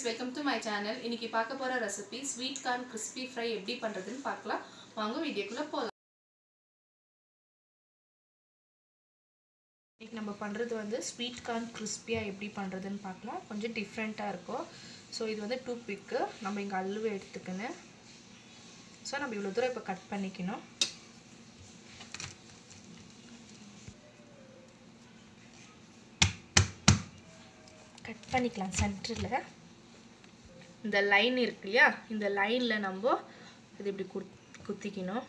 Friends welcome to my channel. இன்னைக்கு பார்க்க போகிற recipe sweet corn crispy fry எப்படி பண்ணுறதுன்னு பார்க்கலாம். வாங்க வீடியோக்குள்ளே போகலாம் இன்றைக்கி நம்ம பண்ணுறது வந்து ஸ்வீட் கார்ன் கிறிஸ்பியாக எப்படி பண்ணுறதுன்னு பார்க்கலாம். கொஞ்சம் டிஃப்ரெண்ட்டாக இருக்கும். ஸோ இது வந்து டூ பிக்கு நம்ம இங்கே அல்லுவை எடுத்துக்கணும் ஸோ நம்ம இவ்வளோ தூரம் இப்போ கட் பண்ணிக்கணும். கட் பண்ணிக்கலாம் சென்டரில் இந்த லைன் இருக்கு இல்லையா இந்த லைனில் நம்ம இது இப்படி குத் குத்திக்கணும்.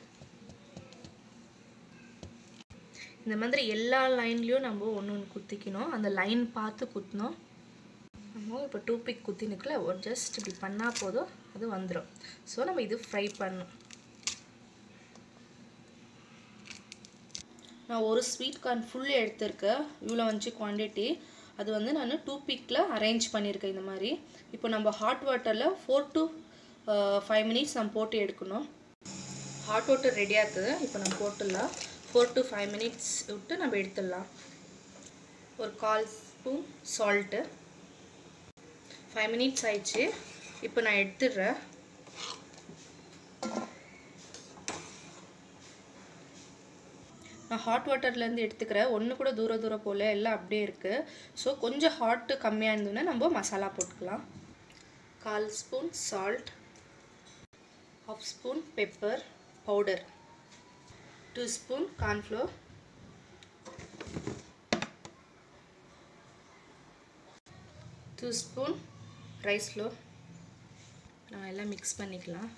இந்த மாதிரி எல்லா லைன்லேயும் நம்ம ஒன்று ஒன்று குத்திக்கணும். அந்த லைன் பார்த்து குத்தினோம் நம்ம இப்போ டூ பிக் குத்தினுக்குள்ள ஒரு ஜஸ்ட் இப்படி பண்ணால் போதும் அது வந்துடும் ஸோ நம்ம இது ஃப்ரை பண்ணணும். நான் ஒரு ஸ்வீட் கார்ன் ஃபுல் எடுத்திருக்கேன். இவ்வளோ வந்துச்சு குவான்டிட்டி அது வந்து நான் டூ பிக்கில் அரேஞ்ச் பண்ணியிருக்கேன் இந்த மாதிரி. இப்போ நம்ம ஹாட் வாட்டரில் ஃபோர் டு ஃபைவ் மினிட்ஸ் நம்ம போட்டு எடுக்கணும். ஹாட் வாட்டர் ரெடி ஆகுது. இப்போ நம்ம போட்டுடலாம். ஃபோர் டு ஃபைவ் மினிட்ஸ் விட்டு நம்ம எடுத்துடலாம். ஒரு கால் ஸ்பூன் சால்ட்டு ஃபைவ் மினிட்ஸ் ஆயிடுச்சு. இப்போ நான் எடுத்துடுறேன். நான் ஹாட் வாட்டர்லேருந்து எடுத்துக்கிறேன் ஒன்று கூட தூர தூரம் போல் எல்லாம் அப்படியே இருக்குது ஸோ கொஞ்சம் ஹாட்டு கம்மியாக இருந்ததுன்னா நம்ம மசாலா போட்டுக்கலாம். கால் spoon salt half spoon pepper powder two spoon cornflour two spoon rice flour நான் எல்லாம் மிக்ஸ் பண்ணிக்கலாம்.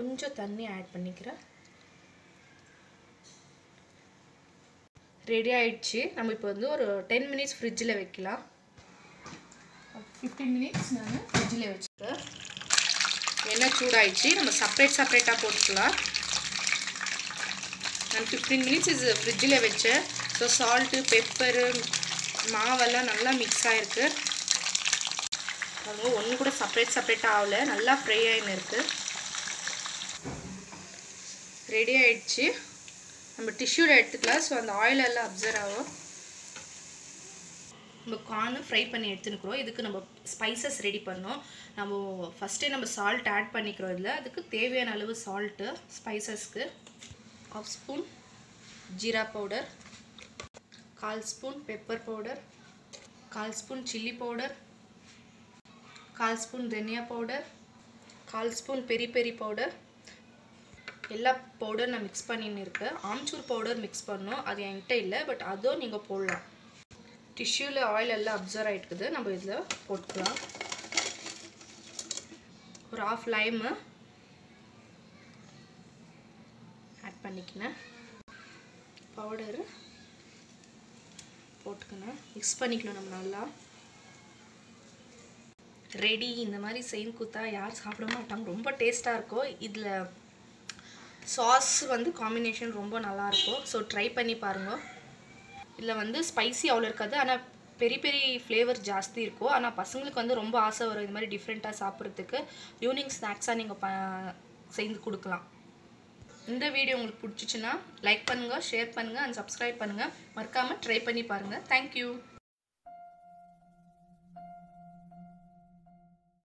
கொஞ்சம் தண்ணி ஆட் பண்ணிக்கிறேன். ரெடி ஆயிடுச்சு. நம்ம இப்போ வந்து ஒரு டென் மினிட்ஸ் ஃப்ரிட்ஜில் வைக்கலாம். ஃபிஃப்டீன் மினிட்ஸ் நான் ஃப்ரிட்ஜில் வச்சுருக்கேன் எண்ணெய் சூடாயிடுச்சு. நம்ம செப்பரேட் செப்பரேட்டாக போட்டுக்கலாம். நான் ஃபிஃப்டீன் மினிட்ஸ் இது ஃப்ரிட்ஜில் வச்சேன். ஸோ சால்ட்டு பெப்பரு மாவெல்லாம் நல்லா மிக்ஸ் ஆகிருக்கு அதுவும் ஒன்று கூட செப்பரேட் செப்பரேட்டாக ஆகலை. நல்லா ஃப்ரை ஆகின்னு இருக்குது ரெடி ஆயிடுச்சு. நம்ம டிஷ்யூவில் எடுத்துக்கலாம். ஸோ அந்த ஆயில் எல்லாம் அப்சர்வ் ஆகும். நம்ம கார்னு ஃப்ரை பண்ணி எடுத்துனுக்குறோம் இதுக்கு நம்ம ஸ்பைசஸ் ரெடி பண்ணோம். நம்ம ஃபஸ்ட்டே நம்ம சால்ட் ஆட் பண்ணிக்கிறோம் இதில். அதுக்கு தேவையான அளவு சால்ட்டு ஸ்பைசஸ்க்கு ஆஃப் ஸ்பூன் ஜீரா பவுடர் கால் ஸ்பூன் பெப்பர் பவுடர் கால் ஸ்பூன் சில்லி பவுடர் கால் ஸ்பூன் தனியா பவுடர் கால் ஸ்பூன் பெரி பெரி பவுடர் எல்லா பவுடர் நான் மிக்ஸ் பண்ணின்னு இருக்கேன் ஆம்ச்சூர் பவுடர் மிக்ஸ் பண்ணோம். அது என்கிட்ட இல்லை பட் அதுவும் நீங்கள் போடலாம். டிஷ்யூவில் ஆயில் எல்லாம் அப்சர்வ் ஆகிட்டுக்குது நம்ம இதில் போட்டுக்கலாம். ஒரு ஆஃப் லைமு ஆட் பண்ணிக்கினேன். பவுடரு போட்டுக்கினேன். மிக்ஸ் பண்ணிக்கணும் நம்ம நல்லா. ரெடி இந்த மாதிரி செயின் குத்தா யார் சாப்பிட மாட்டாங்க. ரொம்ப டேஸ்ட்டாக இருக்கும். இதில் சாஸ் வந்து காம்பினேஷன் ரொம்ப நல்லாயிருக்கும். ஸோ ட்ரை பண்ணி பாருங்கள் இதில் வந்து ஸ்பைசி அவ்வளோ இருக்காது. ஆனால் பெரிய பெரிய ஃப்ளேவர் ஜாஸ்தி இருக்கும். ஆனால் பசங்களுக்கு வந்து ரொம்ப ஆசை வரும் இது மாதிரி டிஃப்ரெண்ட்டாக சாப்பிட்றதுக்கு. ஈவினிங் ஸ்நாக்ஸாக நீங்கள் ப செய்து கொடுக்கலாம். இந்த வீடியோ உங்களுக்கு பிடிச்சிச்சின்னா லைக் பண்ணுங்கள் ஷேர் பண்ணுங்கள் அண்ட் சப்ஸ்கிரைப் பண்ணுங்கள் மறக்காமல் ட்ரை பண்ணி பாருங்கள் தேங்க்யூ